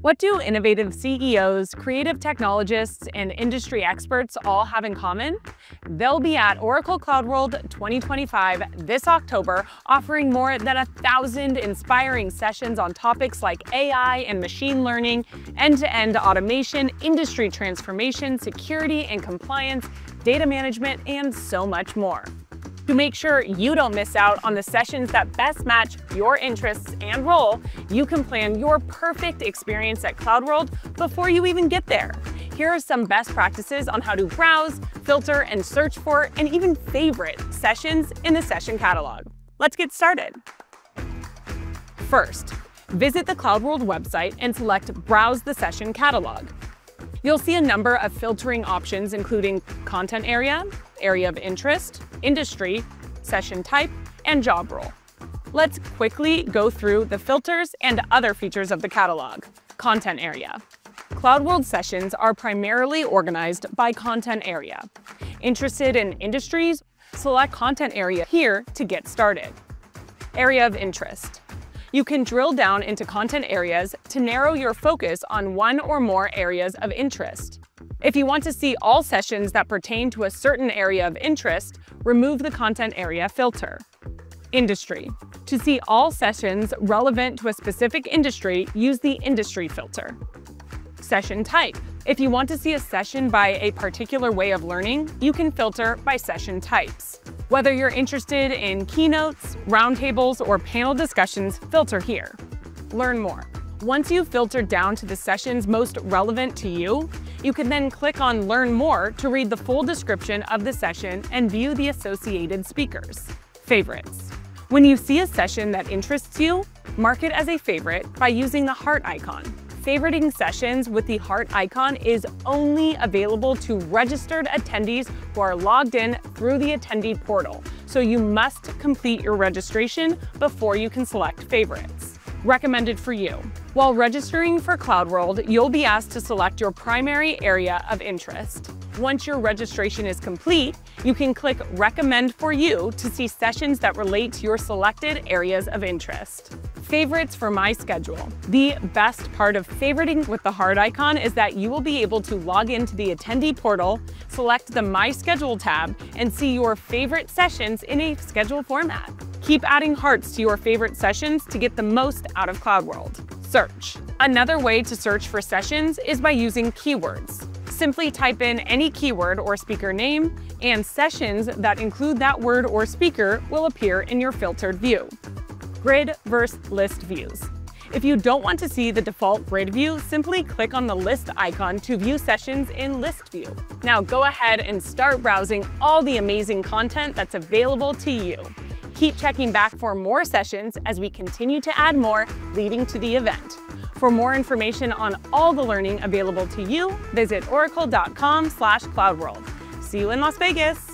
What do innovative CEOs, creative technologists, and industry experts all have in common? They'll be at Oracle Cloud World 2025 this October, offering more than a thousand inspiring sessions on topics like AI and machine learning, end-to-end automation, industry transformation, security and compliance, data management, and so much more. To make sure you don't miss out on the sessions that best match your interests and role, you can plan your perfect experience at CloudWorld before you even get there. Here are some best practices on how to browse, filter, and search for, and even favorite sessions in the session catalog. Let's get started. First, visit the CloudWorld website and select Browse the Session Catalog. You'll see a number of filtering options including content area, area of interest, industry, session type, and job role. Let's quickly go through the filters and other features of the catalog. Content area. CloudWorld sessions are primarily organized by content area. Interested in industries? Select content area here to get started. Area of interest. You can drill down into content areas to narrow your focus on one or more areas of interest. If you want to see all sessions that pertain to a certain area of interest, remove the content area filter. Industry. To see all sessions relevant to a specific industry, use the industry filter. Session type. If you want to see a session by a particular way of learning, you can filter by session types. Whether you're interested in keynotes, roundtables, or panel discussions, filter here. Learn more. Once you've filtered down to the sessions most relevant to you, you can then click on Learn More to read the full description of the session and view the associated speakers. Favorites. When you see a session that interests you, mark it as a favorite by using the heart icon. Favoriting sessions with the heart icon is only available to registered attendees who are logged in through the attendee portal, so you must complete your registration before you can select favorites. Recommended for you. While registering for CloudWorld, you'll be asked to select your primary area of interest. Once your registration is complete, you can click Recommend for You to see sessions that relate to your selected areas of interest. Favorites for my schedule. The best part of favoriting with the heart icon is that you will be able to log into the attendee portal, select the My Schedule tab, and see your favorite sessions in a schedule format. Keep adding hearts to your favorite sessions to get the most out of CloudWorld. Search. Another way to search for sessions is by using keywords. Simply type in any keyword or speaker name, and sessions that include that word or speaker will appear in your filtered view grid versus list views. If you don't want to see the default grid view, simply click on the list icon to view sessions in list view. Now go ahead and start browsing all the amazing content that's available to you. Keep checking back for more sessions as we continue to add more leading to the event. For more information on all the learning available to you, visit oracle.com slash cloudworld. See you in Las Vegas!